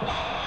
Wow.